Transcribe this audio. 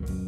you